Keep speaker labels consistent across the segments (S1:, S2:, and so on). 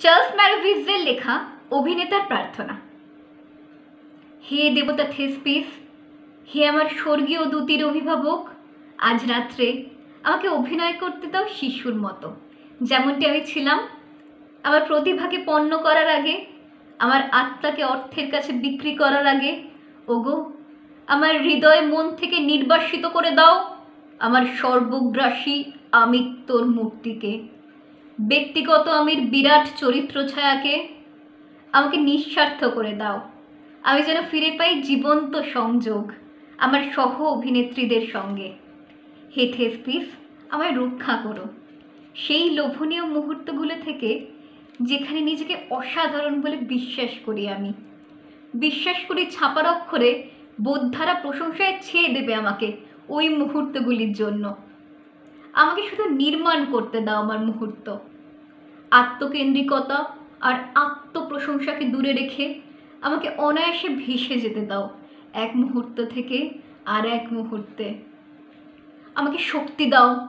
S1: Charles ম্যারোভিজের লেখা অভিনেতার প্রার্থনা। হে দেবতা থেসপিস হে আমার স্বর্গীয় দূতির অভিভাবক, আজ রাত্রে আমাকে অভিনয় করতে দাও শিশুর মতো। যেমনটি আমি ছিলাম, আমার প্রতিভাকে পণ্য করার আগে, আমার আত্মাকে অর্থের কাছে বিক্রি করার আগে, ওগো, আমার হৃদয় মন থেকে নির্বাসিত করে দাও আমার সর্বগ্রাসী আমিত্বর মূর্তিকে। ব্যক্তিগত আমির বিরাট চরিত্র ছায়াকে আমাকে নিঃস্বার্থ করে দাও। আমি যেন ফিরে পাই জীবন্ত সংযোগ আমার সহ অভিনেত্রীদের সঙ্গে। হে থেসপিস, আমায় রক্ষা করো। সেই লোভনীয় মুহূর্তগুলো থেকে যেখানে নিজেকে অসাধারণ বলে বিশ্বাস করি আমি। বিশ্বাস করি ছাপার অক্ষরে বোদ্ধারা প্রশংসায় ছেয়ে দেবে আমাকে ওই মুহূর্তগুলির জন্য। আমাকে শুধু নির্মাণ করতে দাও আমার মুহূর্ত। আত্মকেন্দ্রিকতা আর আত্মপ্রশংসাকে দূরে রেখে আমাকে অনায়াসে ভেসে যেতে দাও এক মুহূর্ত থেকে আর এক মুহূর্তে। আমাকে শক্তি দাও।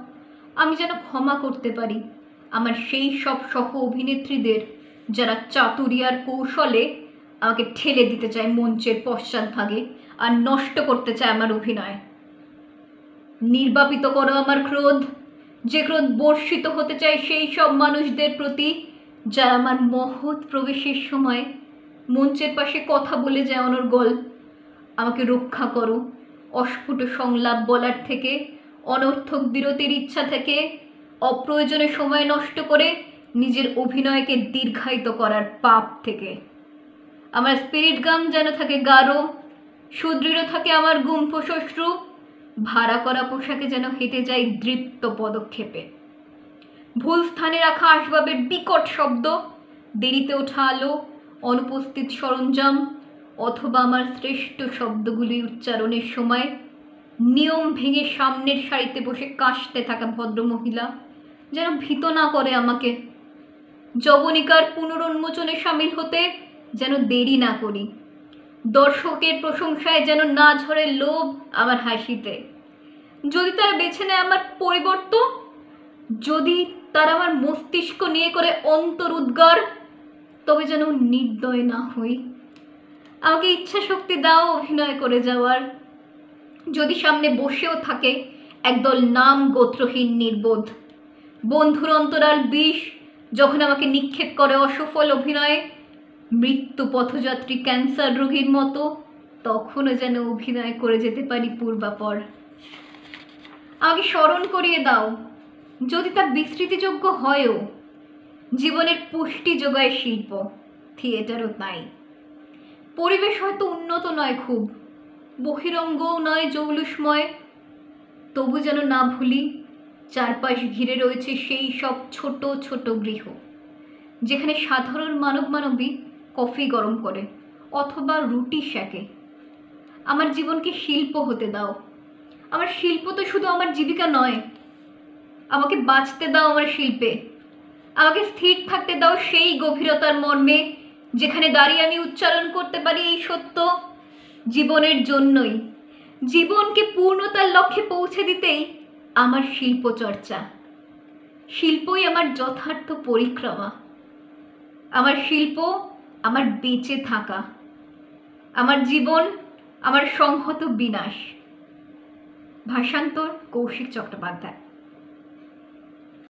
S1: আমি যেন ক্ষমা করতে পারি। আমার সেই সব সহ অভিনেত্রীদের যারা চাতুরিয়ার কৌশলে আমাকে ঠেলে দিতে চায় মঞ্চের পশ্চাৎভাগে আর নষ্ট করতে চায় আমার অভিনয়। নির্বাপিত করো আমার ক্রোধ। যে ক্রোধ বর্ষিত হতে চায় সেই সব মানুষদের প্রতি যারা আমার মহৎ প্রবেশের সময় মঞ্চের পাশে কথা বলে যায় অনর্গল আমাকে রক্ষা করো। অস্ফুট সংলাপ বলার থেকে, অনর্থক বিরতির ইচ্ছা থেকে, অপ্রয়োজনে সময় নষ্ট করে নিজের অভিনয়কে দীর্ঘায়িত করার পাপ থেকে। আমার স্পিরিট গাম যেন থাকে গাঢ়, সুদৃঢ় থাকে আমার গুম্ফ শ্বশ্রু ভাড়া করা পোশাকে যেন হেঁটে যায় দৃপ্ত পদক্ষেপে। ভুল স্থানে রাখা আসবাবের বিকট শব্দ, দেরিতে ওঠা আলো, অনুপস্থিত সরঞ্জাম, অথবা আমার শ্রেষ্ঠ শব্দগুলি উচ্চারণের সময়, নিয়ম ভেঙে সামনের সারিতে বসে কাশতে থাকা ভদ্রমহিলা যেন ভীত না করে আমাকে। যবনিকার পুনরুন্মোচনে সামিল হতে যেন দেরি না করি। দর্শকের প্রশংসায় যেন না ঝরে লোভ আমার হাসিতে। যদি তারা বেছে নেয় আমার পরিবর্তন, যদি তারা আমার মস্তিষ্ক নিয়ে করে অন্তর উদ্গার, তবে যেন নির্দয় না হই। আমাকে ইচ্ছা শক্তি দাও অভিনয় করে যাওয়ার। যদি সামনে বসেও থাকে একদল নাম গোত্রহীন নির্বোধ, বন্ধুর অন্তরাল বিষ যখন আমাকে নিক্ষেপ করে অসফল অভিনয়ে মৃত্যু পথযাত্রী ক্যান্সার রোগীর মতো, তখনও যেন অভিনয় করে যেতে পারি পূর্বাপর। আমাকে স্মরণ করিয়ে দাও, যদি তা বিস্তৃতিযোগ্য হয়ও, জীবনের পুষ্টি যোগায় শিল্প, থিয়েটারও তাই। পরিবেশ হয়তো উন্নত নয় খুব, বহিরঙ্গও নয় জৌলুসময়, তবু যেন না ভুলি, চারপাশ ঘিরে রয়েছে সেই সব ছোট ছোট গৃহ, যেখানে সাধারণ মানব মানবী কফি গরম করে, অথবা রুটি সেকে। আমার জীবনকে শিল্প হতে দাও। আমার শিল্প তো শুধু আমার জীবিকা নয়। আমাকে বাঁচতে দাও আমার শিল্পে। আমাকে স্থির থাকতে দাও সেই গভীরতার মর্মে, যেখানে দাঁড়িয়ে আমি উচ্চারণ করতে পারি এই সত্য জীবনের জন্যই। জীবনকে পূর্ণতার লক্ষ্যে পৌঁছে দিতেই আমার শিল্প চর্চা শিল্পই আমার যথার্থ পরিক্রমা। আমার শিল্প আমার বেঁচে থাকা আমার জীবন আমার সংহত বিনাশ। ভাষান্তর কৌশিক চট্টোপাধ্যায়।